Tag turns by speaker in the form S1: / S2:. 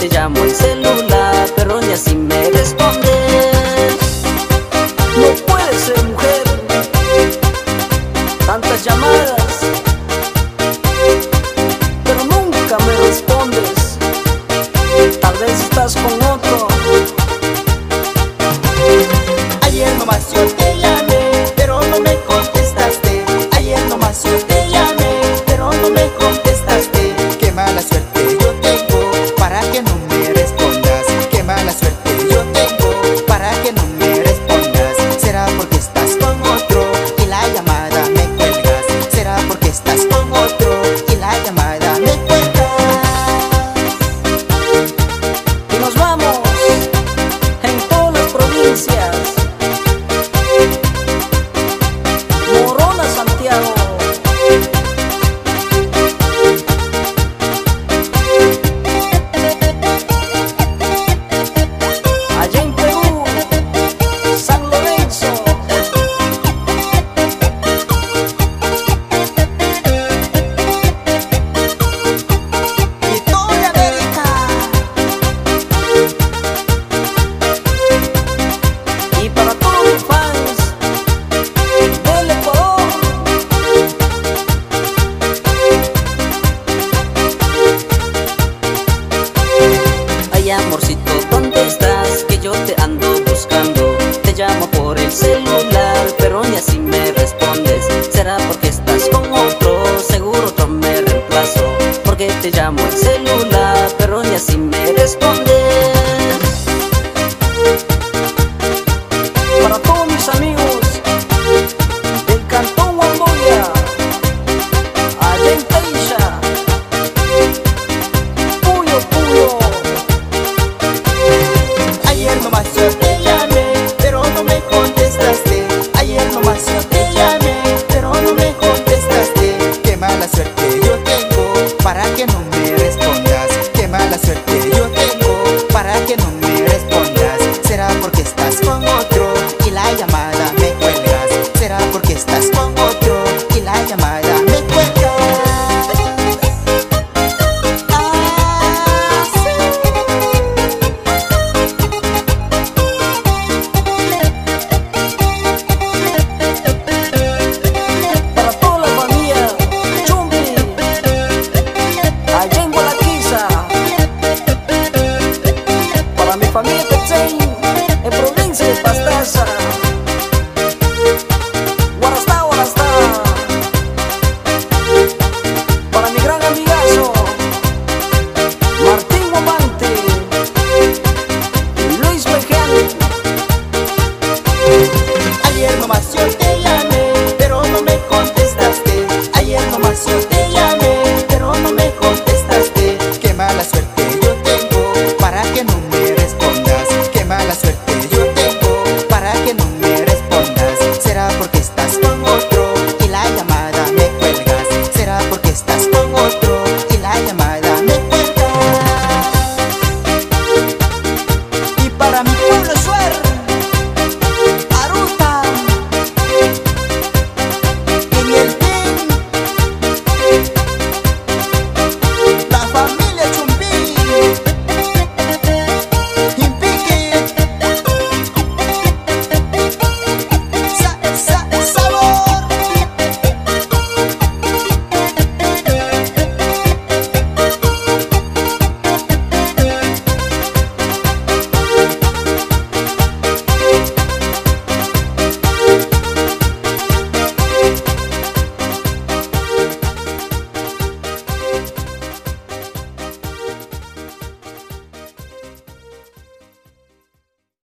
S1: Te llamo al celular, pero ni así me respondes No puede ser mujer Tantas llamadas Pero nunca me respondes. Tal vez estás con otro.
S2: Ayer no nomás yo
S1: Senhor. ask for more